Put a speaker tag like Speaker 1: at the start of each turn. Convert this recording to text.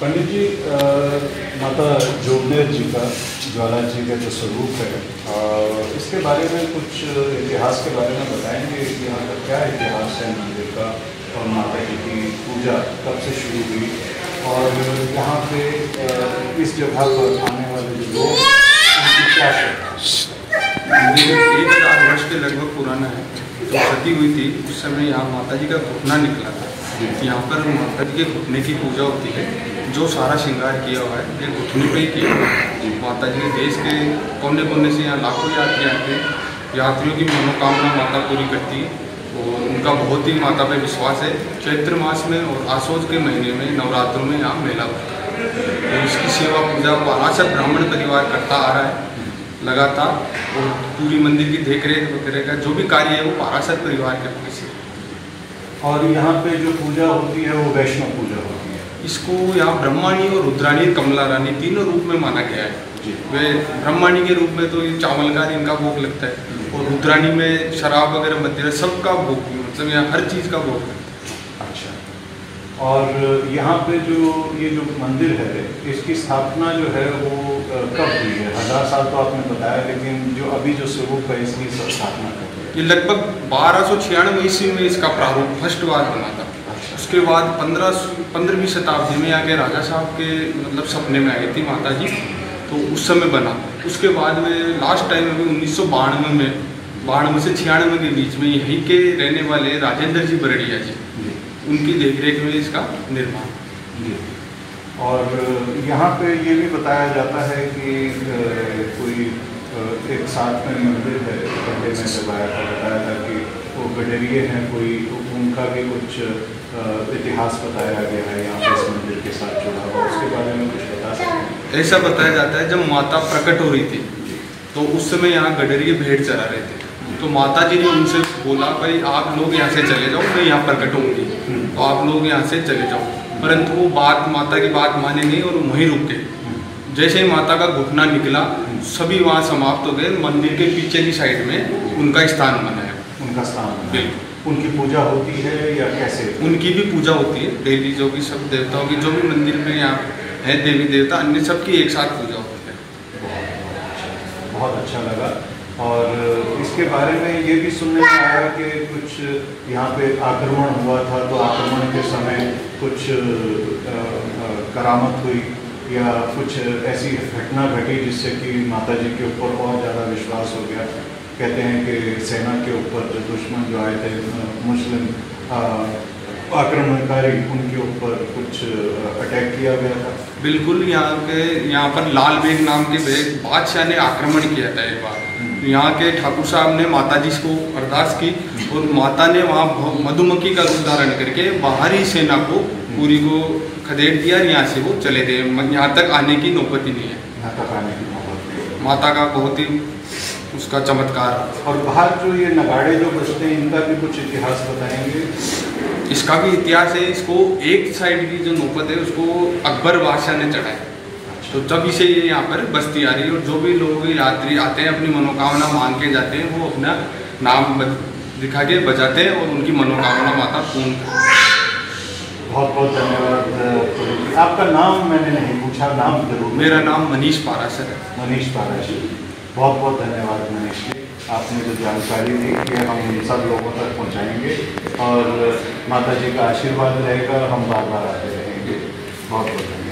Speaker 1: पंडित जी माता जोगनेर जी का ज्वाला जी का जो स्वरूप है। इसके बारे में कुछ इतिहास के बारे में बताएँगे कि यहाँ का क्या इतिहास है मंदिर का और माता जी की पूजा कब से शुरू हुई। और यहाँ पे इस जगह पर आने वाले जो लोग उनकी क्या
Speaker 2: मंदिर एक हज़ार वर्ष के लगभग पुराना है। जो सती हुई थी उस समय यहाँ माता जी का घुटना निकला था। यहाँ पर माता जी के घुटने की पूजा होती है। जो सारा श्रृंगार किया हुआ है ये घुटने पे ही किया हुआ है। माता जी ने देश के कोने कोने से यहाँ लाखों यात्री आते हैं यात्रियों की मनोकामना माता पूरी करती है और उनका बहुत ही माता पे विश्वास है। चैत्र मास में और आसोज के महीने में नवरात्रों में यहाँ मेला होता है। तो इसकी सेवा पूजा पाराशर ब्राह्मण परिवार करता आ रहा है लगातार। और पूरी मंदिर की देख रेख वगैरह का जो भी कार्य है वो पाराशर परिवार के पैसे
Speaker 1: और यहाँ पे जो पूजा होती है वो वैष्णव पूजा होती है।
Speaker 2: इसको यहाँ ब्रह्माणी और रुद्राणी कमला रानी तीनों रूप में माना गया है। वे ब्रह्माणी के रूप में तो ये चावल का इनका भोग लगता है और रुद्राणी में शराब वगैरह मदिरा सबका भोग मतलब यहाँ हर चीज़ का भोग लगता है।
Speaker 1: अच्छा। और यहाँ पे जो ये जो मंदिर है इसकी स्थापना जो है वो कब हुई है? हज़ार साल तो आपने बताया लेकिन जो अभी जो स्वरूप है इसकी स्थापना कब
Speaker 2: ये लगभग बारह सौ छियानवे ईस्वी में इसका प्रारूप फ़र्स्ट बार बना था। उसके बाद पंद्रह पंद्रहवीं शताब्दी में यहाँ के राजा साहब के मतलब सपने में आई थी माता जी तो उस समय बना। उसके बाद में लास्ट टाइम अभी उन्नीस सौ बानवे में बानवे से छियानवे के बीच में यहीं के रहने वाले राजेंद्र जी बरड़िया जी उनकी देखरेख में इसका निर्माण।
Speaker 1: और यहाँ पे ये भी बताया जाता है कि कोई एक साथ में मंदिर है पहले में जब आया था बताया था कि वो गडरिए हैं कोई तो उनका भी कुछ इतिहास बताया गया है यहाँ पे इस मंदिर के साथ जुड़ा हुआ उसके बारे में कुछ बता सकते हैं?
Speaker 2: ऐसा बताया जाता है जब माता प्रकट हो रही थी तो उस समय यहाँ गडरिए भेंट चरा रहे थे। तो माता जी ने उनसे बोला भाई आप लोग यहाँ से चले जाओ मैं यहाँ प्रकट होंगी तो आप लोग यहाँ से चले जाओ। परंतु वो बात माता की बात माने नहीं और वहीं रुक गए। जैसे ही माता का घुटना निकला सभी वहाँ समाप्त हो गए। मंदिर के पीछे की साइड में उनका स्थान बना।
Speaker 1: उनका स्थान
Speaker 2: बिल्कुल।
Speaker 1: उनकी पूजा होती है या कैसे?
Speaker 2: उनकी भी पूजा होती है। डेली जो भी सब देवताओं की जो भी मंदिर में यहाँ है देवी देवता अन्य सबकी एक साथ पूजा होती है।
Speaker 1: बहुत अच्छा लगा। और इसके बारे में ये भी सुनने में आया कि कुछ यहाँ पे आक्रमण हुआ था तो आक्रमण के समय कुछ करामत हुई या कुछ ऐसी घटना घटी जिससे कि माता जी के ऊपर और ज़्यादा विश्वास हो गया? कहते हैं कि सेना के ऊपर जो दुश्मन जो आए थे मुस्लिम आक्रमणकारी उनके ऊपर कुछ अटैक किया गया था।
Speaker 2: बिल्कुल यहाँ के यहाँ पर लाल बेग नाम के बेग बादशाह ने आक्रमण किया था एक बार। यहाँ के ठाकुर साहब ने माता जी को अरदास की और माता ने वहाँ मधुमक्खी का रूप धारण करके बाहरी सेना को पूरी को खदेड़ दिया और यहाँ से वो चले गए। यहाँ तक आने की नौबत ही नहीं है। माता का बहुत ही उसका चमत्कार।
Speaker 1: और बाहर जो ये नगाड़े जो बचते हैं इनका भी कुछ इतिहास बताएँगे?
Speaker 2: इसका भी इतिहास है इसको एक साइड की जो नौबत है उसको अकबर बादशाह ने चढ़ाया। तो तभी से ये यहाँ पर बस्ती आ रही है और जो भी लोग यात्री आते हैं अपनी मनोकामना मांग के जाते हैं वो अपना नाम दिखा के बजाते हैं और उनकी मनोकामना माता पूर्ण करती
Speaker 1: बहुत बहुत धन्यवाद आपका नाम मैंने नहीं पूछा नाम ज़रूर।
Speaker 2: मेरा नाम मनीष पारासर है।
Speaker 1: मनीष पाराशी बहुत बहुत धन्यवाद मनीष जी। आपने जो जानकारी दी कि हम इन सब लोगों तक पहुंचाएँगे और माता जी का आशीर्वाद रहेगा, हम बार बार आते रहेंगे। बहुत बहुत धन्यवाद।